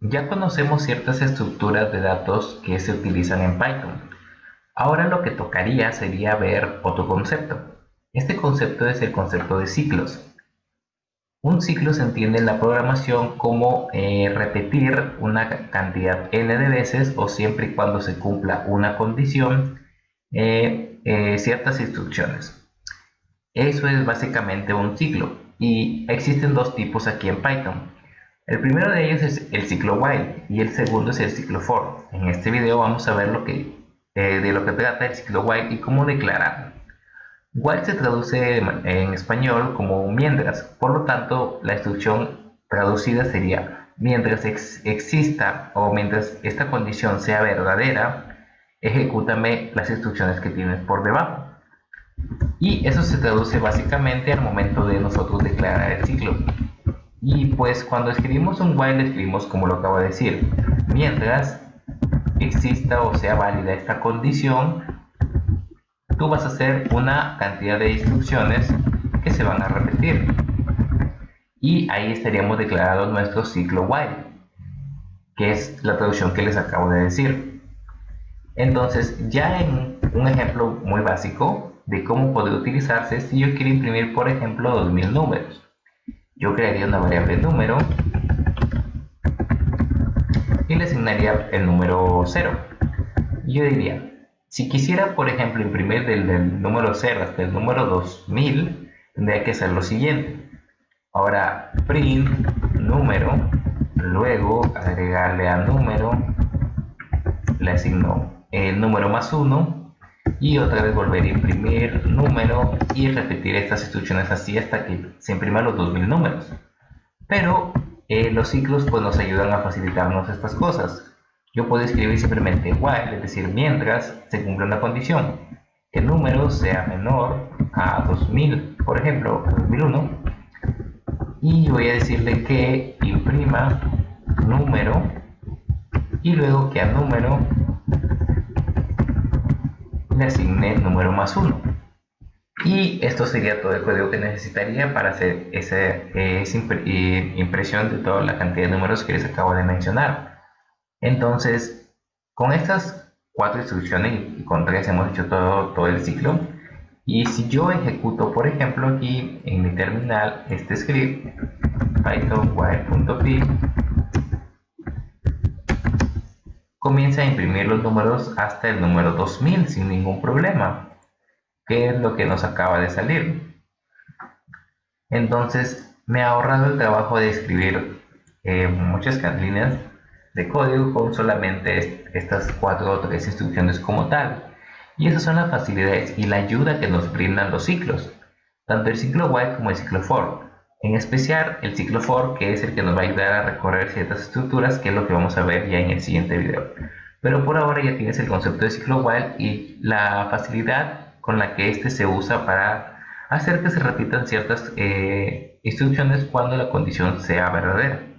Ya conocemos ciertas estructuras de datos que se utilizan en Python. Ahora lo que tocaría sería ver otro concepto. Este concepto es el concepto de ciclos. Un ciclo se entiende en la programación como eh, repetir una cantidad n de veces o siempre y cuando se cumpla una condición eh, eh, ciertas instrucciones. Eso es básicamente un ciclo y existen dos tipos aquí en Python. El primero de ellos es el ciclo while y el segundo es el ciclo for. En este video vamos a ver lo que, de lo que trata el ciclo while y cómo declararlo. While se traduce en español como mientras, por lo tanto la instrucción traducida sería mientras exista o mientras esta condición sea verdadera, ejecútame las instrucciones que tienes por debajo. Y eso se traduce básicamente al momento de nosotros declarar el ciclo. Y pues cuando escribimos un while escribimos como lo acabo de decir, mientras exista o sea válida esta condición, tú vas a hacer una cantidad de instrucciones que se van a repetir. Y ahí estaríamos declarando nuestro ciclo while, que es la traducción que les acabo de decir. Entonces, ya en un ejemplo muy básico de cómo poder utilizarse, si yo quiero imprimir, por ejemplo, 2000 números, yo crearía una variable número y le asignaría el número 0. Yo diría, si quisiera, por ejemplo, imprimir del, número 0 hasta el número 2000, tendría que hacer lo siguiente. Ahora, print número, luego agregarle al número, le asigno el número más 1 y otra vez volver a imprimir número y repetir estas instrucciones así hasta que se impriman los 2000 números. Pero eh, los ciclos pues, nos ayudan a facilitarnos estas cosas. Yo puedo escribir simplemente while, es decir, mientras se cumple una condición, que el número sea menor a 2000, por ejemplo, 2001, y voy a decirle que imprima número y luego que a número le asigne el número más 1. Y esto sería todo el código que necesitaría para hacer esa, esa eh, impresión de toda la cantidad de números que les acabo de mencionar. Entonces, con estas cuatro instrucciones y con tres hemos hecho todo, todo el ciclo. Y si yo ejecuto, por ejemplo, aquí en mi terminal este script, python comienza a imprimir los números hasta el número 2000 sin ningún problema, que es lo que nos acaba de salir. Entonces, me ha ahorrado el trabajo de escribir eh, muchas líneas de código con solamente estas cuatro o tres instrucciones como tal. Y esas son las facilidades y la ayuda que nos brindan los ciclos, tanto el ciclo while como el ciclo for. En especial el ciclo for, que es el que nos va a ayudar a recorrer ciertas estructuras, que es lo que vamos a ver ya en el siguiente video. Pero por ahora ya tienes el concepto de ciclo while y la facilidad con la que este se usa para hacer que se repitan ciertas eh, instrucciones cuando la condición sea verdadera.